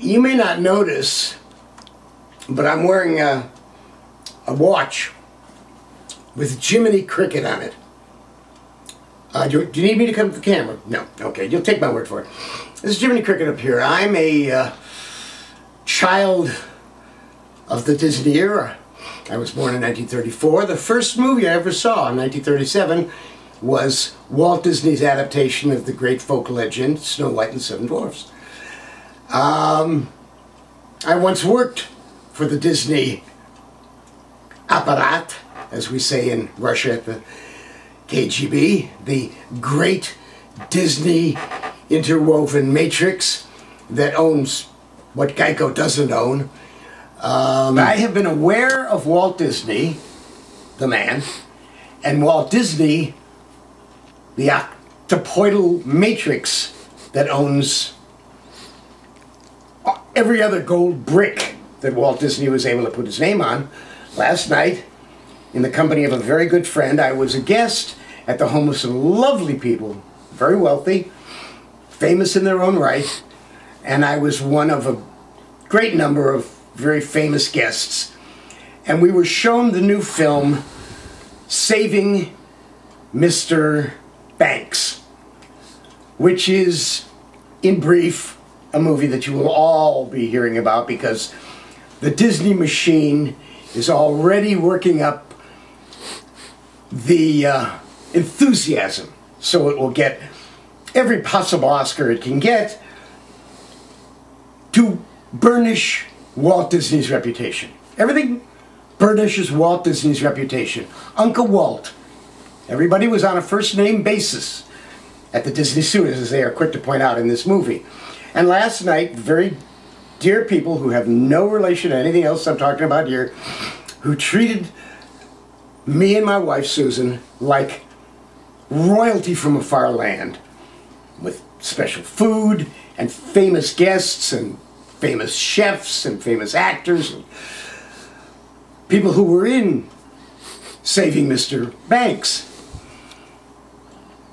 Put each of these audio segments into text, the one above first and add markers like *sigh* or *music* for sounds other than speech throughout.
you may not notice, but I'm wearing a, a watch with Jiminy Cricket on it. Uh, do, do, you need me to come to the camera? No. Okay, you'll take my word for it. This is Jiminy Cricket up here. I'm a uh, child of the Disney era. I was born in 1934. The first movie I ever saw in 1937 was Walt Disney's adaptation of the great folk legend Snow White and the Seven Dwarfs. Um, I once worked for the Disney apparat, as we say in Russia at the KGB, the great Disney interwoven matrix that owns what Geico doesn't own. Um, I have been aware of Walt Disney, the man, and Walt Disney, the octopoidal matrix that owns every other gold brick that Walt Disney was able to put his name on. Last night, in the company of a very good friend, I was a guest at the home of some lovely people, very wealthy, famous in their own right, and I was one of a great number of very famous guests. And we were shown the new film, Saving Mr. Banks, which is, in brief, a movie that you will all be hearing about because the Disney machine is already working up the uh, enthusiasm so it will get every possible Oscar it can get to burnish Walt Disney's reputation. Everything burnishes Walt Disney's reputation. Uncle Walt. Everybody was on a first name basis at the Disney Studios, as they are quick to point out in this movie. And last night, very dear people who have no relation to anything else I'm talking about here, who treated me and my wife Susan like royalty from a far land with special food and famous guests and famous chefs and famous actors and people who were in Saving Mr. Banks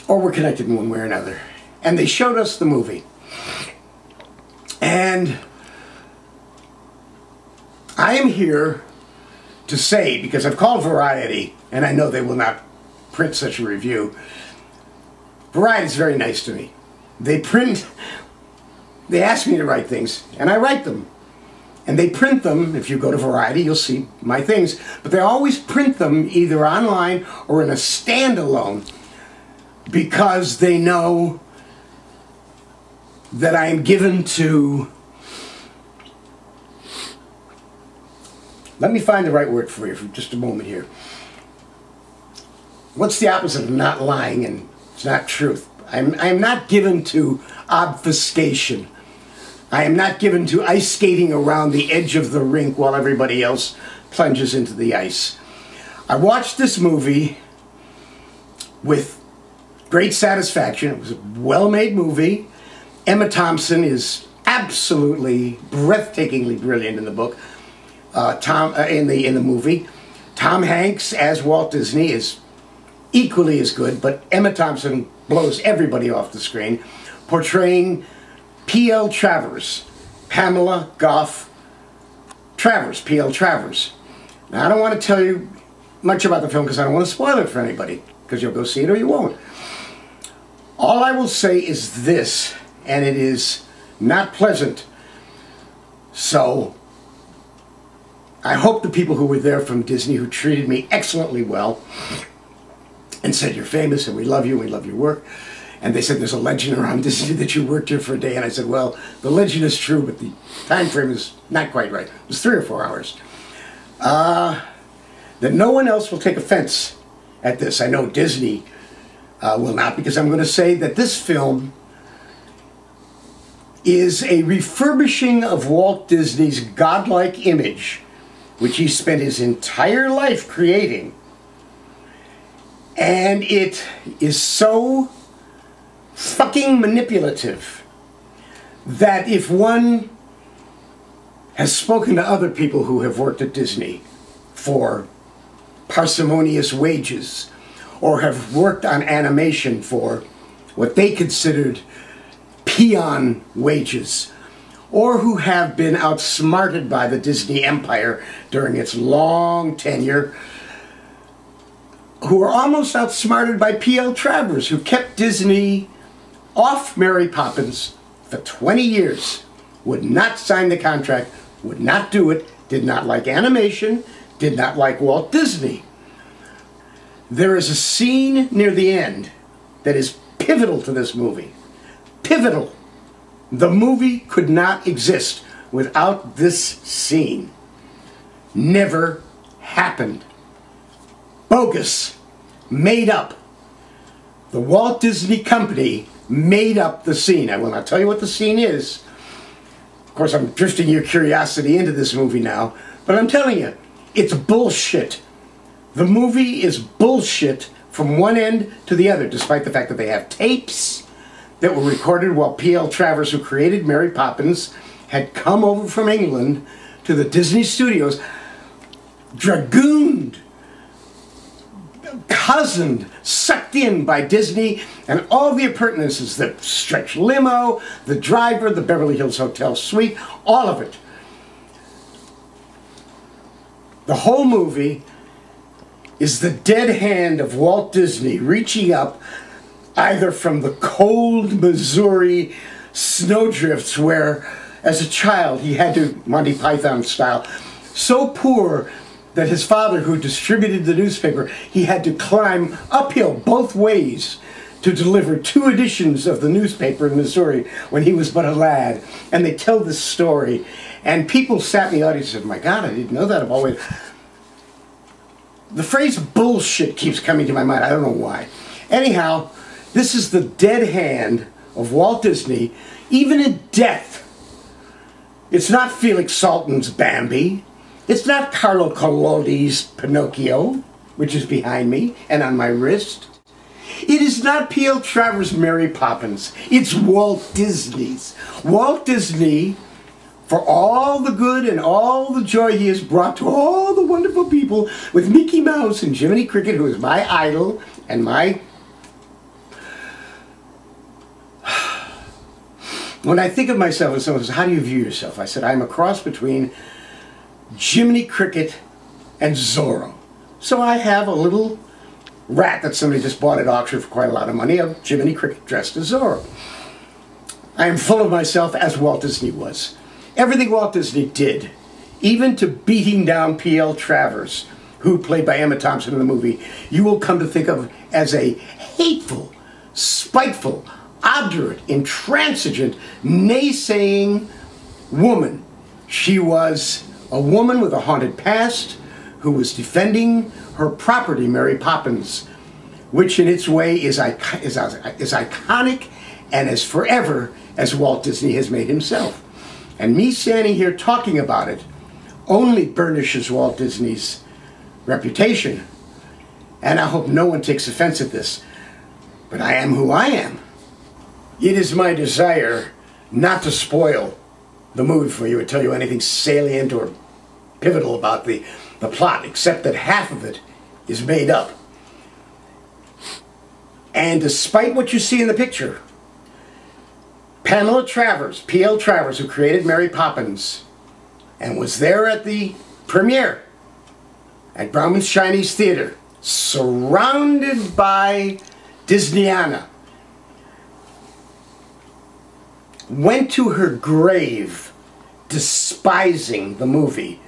or were connected in one way or another. And they showed us the movie. And I am here to say, because I've called Variety, and I know they will not print such a review, Variety is very nice to me. They print, they ask me to write things, and I write them. And they print them, if you go to Variety, you'll see my things, but they always print them either online or in a standalone because they know that I am given to. Let me find the right word for you for just a moment here. What's the opposite of not lying and it's not truth? I'm, I'm not given to obfuscation. I am not given to ice skating around the edge of the rink while everybody else plunges into the ice. I watched this movie with great satisfaction. It was a well made movie. Emma Thompson is absolutely breathtakingly brilliant in the book. Uh, Tom uh, in the in the movie, Tom Hanks as Walt Disney is equally as good, but Emma Thompson blows everybody off the screen, portraying P.L. Travers, Pamela Goff Travers, P.L. Travers. Now I don't want to tell you much about the film because I don't want to spoil it for anybody because you'll go see it or you won't. All I will say is this and it is not pleasant. So, I hope the people who were there from Disney who treated me excellently well and said, You're famous and we love you and we love your work. And they said, There's a legend around *laughs* Disney that you worked here for a day. And I said, Well, the legend is true, but the time frame is not quite right. It was three or four hours. Uh, that no one else will take offense at this. I know Disney uh, will not, because I'm going to say that this film is a refurbishing of Walt Disney's godlike image, which he spent his entire life creating. And it is so fucking manipulative that if one has spoken to other people who have worked at Disney for parsimonious wages or have worked on animation for what they considered peon wages, or who have been outsmarted by the Disney empire during its long tenure, who were almost outsmarted by P.L. Travers, who kept Disney off Mary Poppins for 20 years, would not sign the contract, would not do it, did not like animation, did not like Walt Disney. There is a scene near the end that is pivotal to this movie. Pivotal. The movie could not exist without this scene. Never happened. Bogus. Made up. The Walt Disney Company made up the scene. I will not tell you what the scene is. Of course, I'm drifting your curiosity into this movie now, but I'm telling you, it's bullshit. The movie is bullshit from one end to the other, despite the fact that they have tapes that were recorded while P.L. Travers, who created Mary Poppins, had come over from England to the Disney studios, dragooned, cozened, sucked in by Disney and all the appurtenances the stretch limo, the driver, the Beverly Hills Hotel suite, all of it. The whole movie is the dead hand of Walt Disney reaching up either from the cold Missouri snowdrifts where, as a child, he had to, Monty Python style, so poor that his father, who distributed the newspaper, he had to climb uphill both ways to deliver two editions of the newspaper in Missouri when he was but a lad. And they tell this story. And people sat in the audience and said, My God, I didn't know that. I've always. The phrase bullshit keeps coming to my mind. I don't know why. Anyhow, this is the dead hand of Walt Disney, even in death. It's not Felix Salten's Bambi. It's not Carlo Collodi's Pinocchio, which is behind me and on my wrist. It is not P.L. Travers' Mary Poppins. It's Walt Disney's. Walt Disney, for all the good and all the joy he has brought to all the wonderful people with Mickey Mouse and Jiminy Cricket, who is my idol and my when I think of myself and someone says, How do you view yourself? I said, I'm a cross between Jiminy Cricket and Zorro. So I have a little rat that somebody just bought at auction for quite a lot of money of Jiminy Cricket dressed as Zorro. I am full of myself as Walt Disney was. Everything Walt Disney did, even to beating down P.L. Travers, who played by Emma Thompson in the movie, you will come to think of as a hateful, spiteful, obdurate, intransigent, naysaying woman. She was a woman with a haunted past who was defending her property, Mary Poppins, which in its way is, is, is iconic and as forever as Walt Disney has made himself. And me standing here talking about it only burnishes Walt Disney's reputation. And I hope no one takes offense at this, but I am who I am. It is my desire not to spoil the mood for you or tell you anything salient or pivotal about the, the plot, except that half of it is made up. And despite what you see in the picture, Pamela Travers, P.L. Travers, who created Mary Poppins, and was there at the premiere at Grauman's Chinese Theater, surrounded by Disneyana, went to her grave despising the movie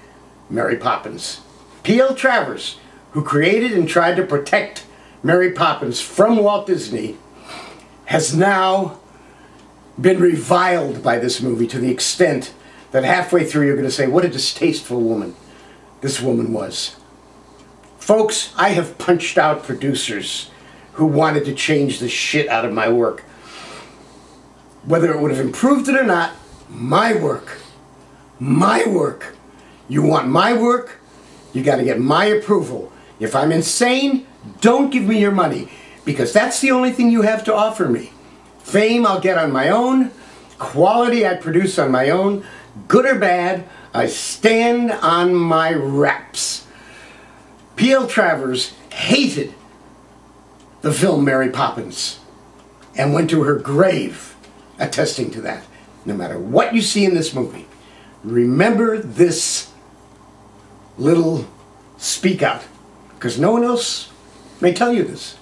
Mary Poppins. P.L. Travers, who created and tried to protect Mary Poppins from Walt Disney, has now been reviled by this movie to the extent that halfway through you're going to say, what a distasteful woman this woman was. Folks, I have punched out producers who wanted to change the shit out of my work. Whether it would have improved it or not, my work, my work. You want my work, you got to get my approval. If I'm insane, don't give me your money because that's the only thing you have to offer me. Fame I'll get on my own, quality I produce on my own, good or bad, I stand on my reps. P.L. Travers hated the film Mary Poppins and went to her grave attesting to that. no matter what you see in this movie, remember this little speak out, because no one else may tell you this.